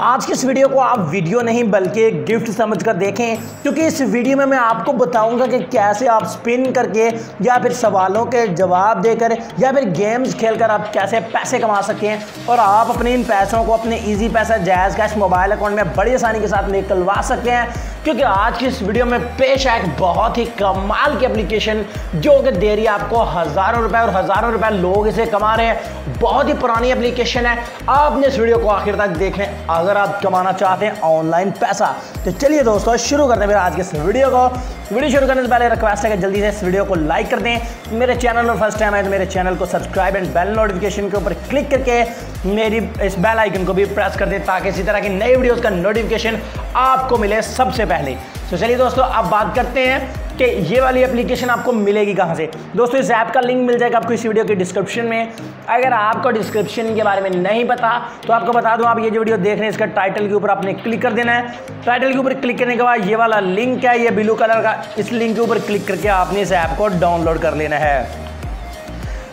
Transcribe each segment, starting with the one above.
आज की इस वीडियो को आप वीडियो नहीं, बल्कि गिफ्ट समझ कर देखें, क्योंकि इस वीडियो में मैं आपको बताऊँगा कि कैसे आप स्पिन करके, या फिर सवालों के जवाब देकर, या फिर गेम्स खेलकर आप कैसे पैसे कमा सकते हैं, और आप अपने इन पैसों को अपने ईजी पैसा जायज़ कैश मोबाइल अकाउंट में बड़ी आसानी के साथ निकलवा सकते हैं। क्योंकि आज की इस वीडियो में पेश है एक बहुत ही कमाल की एप्लीकेशन जो कि दे रही है आपको हज़ारों रुपए और हज़ारों रुपए लोग इसे कमा रहे हैं। बहुत ही पुरानी एप्लीकेशन है। आपने इस वीडियो को आखिर तक देखें अगर आप कमाना चाहते हैं ऑनलाइन पैसा तो चलिए दोस्तों, शुरू करते हैं आज के इस वीडियो को। वीडियो शुरू करने से पहले रिक्वेस्ट है कि जल्दी से इस वीडियो को लाइक कर दें। मेरे चैनल पर फ़र्स्ट टाइम आए तो मेरे चैनल को सब्सक्राइब एंड बेल नोटिफिकेशन के ऊपर क्लिक करके मेरी इस बेल आइकन को भी प्रेस कर दें ताकि इसी तरह की नई वीडियोज़ का नोटिफिकेशन आपको मिले सबसे पहले। तो चलिए दोस्तों, अब बात करते हैं कि ये वाली एप्लीकेशन आपको मिलेगी कहाँ से। दोस्तों, इस ऐप का लिंक मिल जाएगा आपको इस वीडियो के डिस्क्रिप्शन में। अगर आपको डिस्क्रिप्शन के बारे में नहीं पता तो आपको बता दूँ, आप ये जो वीडियो देख रहे हैं, इसका टाइटल के ऊपर आपने क्लिक कर देना है। टाइटल के ऊपर क्लिक करने के बाद ये वाला लिंक है, ये ब्लू कलर का, इस लिंक के ऊपर क्लिक करके आपने इस ऐप को डाउनलोड कर लेना है।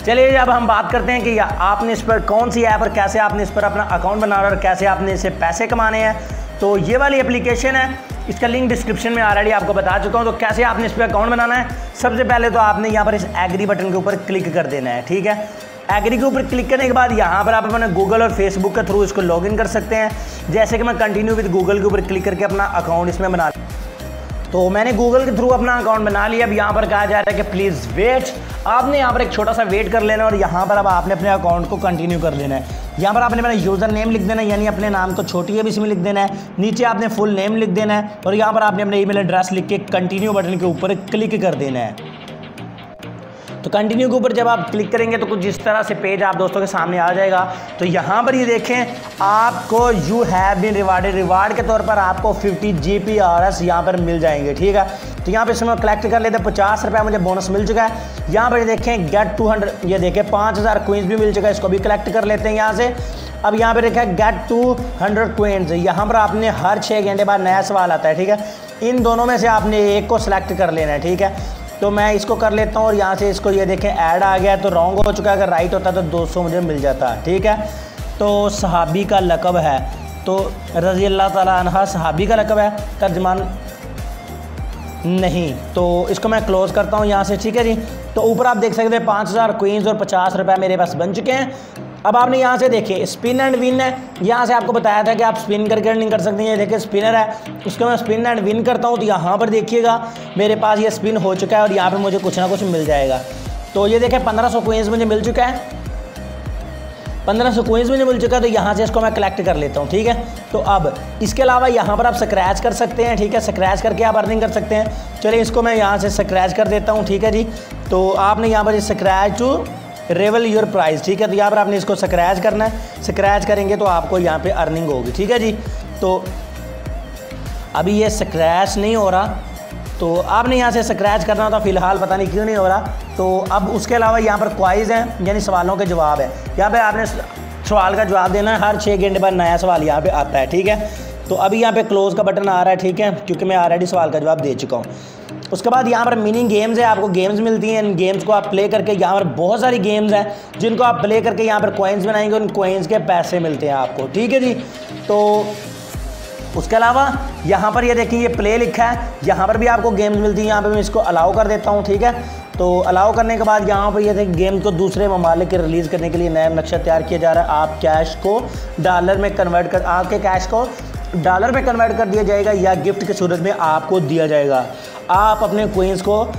चलिए अब हम बात करते हैं कि आपने इस पर कौन सी ऐप और कैसे आपने इस पर अपना अकाउंट बनाना और कैसे आपने इसे पैसे कमाने हैं। तो ये वाली एप्लीकेशन है इसका लिंक डिस्क्रिप्शन में ऑलरेडी आपको बता चुका हूँ तो कैसे आपने इस पर अकाउंट बनाना है? सबसे पहले तो आपने यहाँ पर इस एग्री बटन के ऊपर क्लिक कर देना है, ठीक है? एग्री के ऊपर क्लिक करने के बाद यहाँ पर आप अपने गूगल और फेसबुक के थ्रू इसको लॉगिन कर सकते हैं। जैसे कि मैं कंटिन्यू विद गूगल के ऊपर क्लिक करके अपना अकाउंट इसमें बना तो मैंने गूगल के थ्रू अपना अकाउंट बना लिया। अब यहाँ पर कहा जा रहा है कि प्लीज़ वेट आपने यहाँ पर एक छोटा सा वेट कर लेना और यहाँ पर अब आपने अपने अकाउंट को कंटिन्यू कर लेना है। यहाँ पर आपने अपना यूज़र नेम लिख देना यानी अपने नाम को छोटी है भी इसमें लिख देना है, नीचे आपने फुल नेम लिख देना है, और यहाँ पर आपने अपने ईमेल एड्रेस लिख के कंटिन्यू बटन के ऊपर क्लिक कर देना है। तो कंटिन्यू के ऊपर जब आप क्लिक करेंगे तो कुछ इस तरह से पेज आप दोस्तों के सामने आ जाएगा। तो यहाँ पर ये देखें, आपको you have been rewarded reward के तौर पर आपको 50 जी पी आर एस यहाँ पर मिल जाएँगे, ठीक है? तो यहाँ पे इसमें कलेक्ट कर लेते हैं, पचास रुपये मुझे बोनस मिल चुका है। यहाँ पर देखें गेट टू हंड्रेड ये देखें, पाँच हज़ार क्वींस भी मिल चुका है, इसको भी कलेक्ट कर लेते हैं यहाँ से। अब यहाँ पे देखा गेट टू हंड्रेड क्वेंस यहाँ पर आपने हर छः घंटे बाद नया सवाल आता है, ठीक है? इन दोनों में से आपने एक को सिलेक्ट कर लेना है, ठीक है? तो मैं इसको कर लेता हूँ और यहाँ से इसको ये देखें ऐड आ गया तो रॉन्ग हो चुका है। अगर राइट होता तो 200 मुझे मिल जाता ठीक है? तो सहाबी का लकब है। तो रज़ी अल्लाह तहा सहाबी का लकब है? तर्जमान नहीं। तो इसको मैं क्लोज़ करता हूँ यहाँ से, ठीक है जी? तो ऊपर आप देख सकते हैं, पाँच हज़ार क्वींस और पचास रुपये मेरे पास बन चुके हैं। अब आपने यहाँ से देखिए स्पिन एंड विन है यहाँ से आपको बताया था कि आप स्पिन करके अर्निंग कर सकते हैं। ये देखिए स्पिनर है, उसको मैं स्पिन एंड विन करता हूँ तो यहाँ पर देखिएगा, मेरे पास ये स्पिन हो चुका है और यहाँ पर मुझे कुछ ना कुछ मिल जाएगा। तो ये देखें पंद्रह सौ मुझे मिल चुका है। पंद्रह सौ कोइंस मुझे मिल चुका है तो यहाँ से इसको मैं कलेक्ट कर लेता हूँ, ठीक है? तो अब इसके अलावा यहाँ पर आप स्क्रैच कर सकते हैं, ठीक है? स्क्रैच करके आप अर्निंग कर सकते हैं। चलिए, इसको मैं यहाँ से स्क्रैच कर देता हूँ, ठीक है जी? तो आपने यहाँ पर स्क्रैच रेवल योर प्राइस ठीक है तो यहाँ पर आपने इसको स्क्रैच करना है। स्क्रैच करेंगे तो आपको यहाँ पे अर्निंग होगी। ठीक है जी? तो अभी ये स्क्रैच नहीं हो रहा। तो आपने यहाँ से स्क्रैच करना होता फ़िलहाल पता नहीं क्यों नहीं हो रहा। तो अब उसके अलावा यहाँ पर क्वाइज हैं, यानी सवालों के जवाब है। यहाँ पे आपने सवाल का जवाब देना है। हर छः घंटे बाद नया सवाल यहाँ पे आता है। ठीक है? तो अभी यहाँ पे क्लोज़ का बटन आ रहा है, ठीक है? क्योंकि मैं ऑलरेडी सवाल का जवाब दे चुका हूँ। उसके बाद यहाँ पर मिनी गेम्स है, आपको गेम्स मिलती हैं। इन गेम्स को आप प्ले करके यहाँ पर बहुत सारी गेम्स हैं, जिनको आप प्ले करके यहाँ पर कोइंस बनाएँगे, उन कोइंस के पैसे मिलते हैं आपको। ठीक है जी? तो उसके अलावा यहाँ पर ये यह देखिए, ये प्ले लिखा है। यहाँ पर भी आपको गेम्स मिलती हैं, यहाँ पर मैं इसको अलाउ कर देता हूँ, ठीक है? तो अलाउ करने के बाद यहाँ पर ये थे गेम को दूसरे ममालिक के रिलीज़ करने के लिए नया नक्शा तैयार किया जा रहा है। आप कैश को डॉलर में कन्वर्ट कर, आपके कैश को डॉलर में कन्वर्ट कर दिया जाएगा या गिफ्ट के सूरत में आपको दिया जाएगा। आप अपने क्वींस को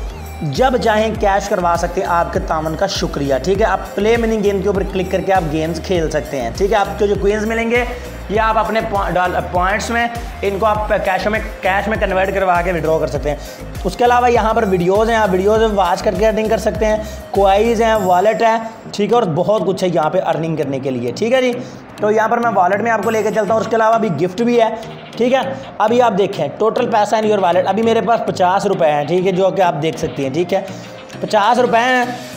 जब चाहें कैश करवा सकते हैं। आपके तावन का शुक्रिया, ठीक है? आप प्ले मिनिंग गेम के ऊपर क्लिक करके आप गेम्स खेल सकते हैं, ठीक है? आपको जो क्वींस मिलेंगे ये आप अपने पॉइंट्स में, इनको आप कैश में कैश में कन्वर्ट करवा के विड्रॉ कर सकते हैं। उसके अलावा यहाँ पर वीडियोज़ हैं, आप वीडियोज़ वॉच करके अर्निंग कर सकते हैं। क्वाइज हैं वॉलेट है, ठीक है, और बहुत कुछ है यहाँ पर अर्निंग करने के लिए, ठीक है जी? तो यहाँ पर मैं वॉलेट में आपको लेकर चलता हूँ, उसके अलावा अभी गिफ्ट भी है, ठीक है? अभी आप देखें टोटल पैसा इन योर वॉलेट अभी मेरे पास पचास रुपये हैं, ठीक है, जो कि आप देख सकती हैं, ठीक है? पचास रुपये हैं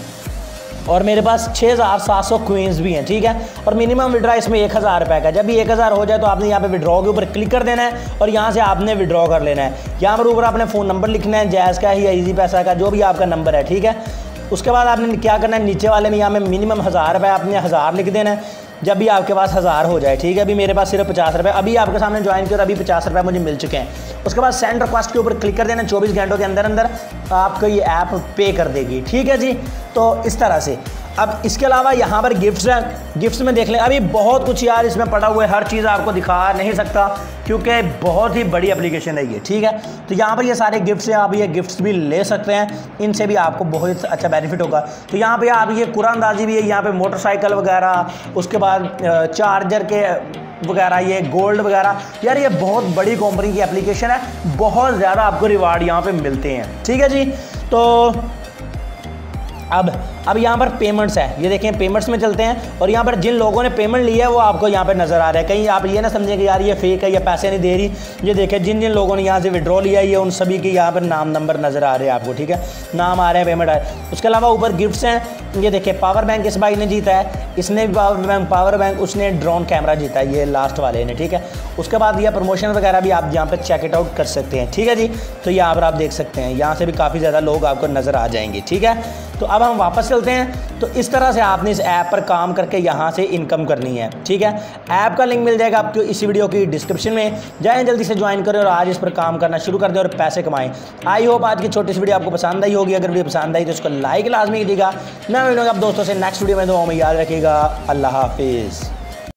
और मेरे पास छः हज़ार सात सौ क्वींस भी हैं, ठीक है? और मिनिमम विड्रा इसमें एक हज़ार रुपये का जब भी एक हज़ार हो जाए तो आपने यहाँ पे विड्रॉ के ऊपर क्लिक कर देना है और यहाँ से आपने विड्रॉ कर लेना है। यहाँ पर ऊपर आपने फ़ोन नंबर लिखना है, जैस का या ईजी पैसा का, जो भी आपका नंबर है, ठीक है? उसके बाद आपने क्या करना है? नीचे वाले में यहाँ में मिनिमम हज़ार रुपये आपने हज़ार लिख देना है। जब भी आपके पास हज़ार हो जाए, ठीक है? अभी मेरे पास सिर्फ़ पचास रुपये अभी आपके सामने ज्वाइन किया और अभी पचास रुपये मुझे मिल चुके हैं। उसके बाद सेंड रिक्वेस्ट के ऊपर क्लिक कर देना, चौबीस घंटों के अंदर अंदर आपको ये ऐप पे कर देगी, ठीक है जी? तो इस तरह से अब इसके अलावा यहाँ पर गिफ्ट्स हैं। गिफ्ट्स में देख लें, अभी बहुत कुछ यार इसमें पड़ा हुआ है, हर चीज़ आपको दिखा नहीं सकता, क्योंकि बहुत ही बड़ी एप्लीकेशन है ये, ठीक है? तो यहाँ पर ये सारे गिफ्ट्स हैं, आप ये गिफ्ट्स भी ले सकते हैं, इनसे भी आपको बहुत अच्छा बेनिफिट होगा। तो यहाँ पर आप ये कुरानदाजी भी है, यहाँ पर मोटरसाइकिल वगैरह, उसके बाद चार्जर के वगैरह, ये गोल्ड वगैरह, यार ये बहुत बड़ी कंपनी की एप्लीकेशन है, बहुत ज़्यादा आपको रिवार्ड यहाँ पे मिलते हैं, ठीक है जी? तो अब अब यहाँ पर पेमेंट्स है। ये देखें पेमेंट्स में चलते हैं और यहाँ पर जिन लोगों ने पेमेंट लिया है, वो आपको यहाँ पर नज़र आ रहा है। कहीं आप ये ना समझें कि यार ये फेक है, या पैसे नहीं दे रही। ये देखें, जिन जिन लोगों ने यहाँ से विड्रॉ लिया है, ये उन सभी के यहाँ पर नाम नंबर नज़र आ रहे हैं आपको, ठीक है? नाम आ रहे हैं पेमेंट आ रहे हैं। उसके अलावा ऊपर गिफ्ट्स हैं। ये देखें पावर बैंक इस भाई ने जीता है। इसने भी पावर बैंक पावर बैंक उसने ड्रोन कैमरा जीता है, ये लास्ट वाले ने, ठीक है? उसके बाद यह प्रमोशन वगैरह भी आप यहाँ पर चेक इट आउट कर सकते हैं, ठीक है जी? तो यहाँ पर आप देख सकते हैं, यहाँ से भी काफ़ी ज़्यादा लोग आपको नज़र आ जाएँगे, ठीक है? तो अब हम वापस चलते हैं। तो इस तरह से आपने इस ऐप पर काम करके यहाँ से इनकम करनी है, ठीक है? ऐप का लिंक मिल जाएगा आपको इसी वीडियो की डिस्क्रिप्शन में। जाएँ जल्दी से ज्वाइन करें और आज इस पर काम करना शुरू कर दें और पैसे कमाएँ। आई होप आज की छोटी सी वीडियो आपको पसंद आई होगी। अगर वीडियो पसंद आई तो उसको लाइक लाजमी कीजिएगा। मैं मिलूँगा आप दोस्तों से नेक्स्ट वीडियो में। दो में याद रखिएगा। अल्लाह हाफिज़।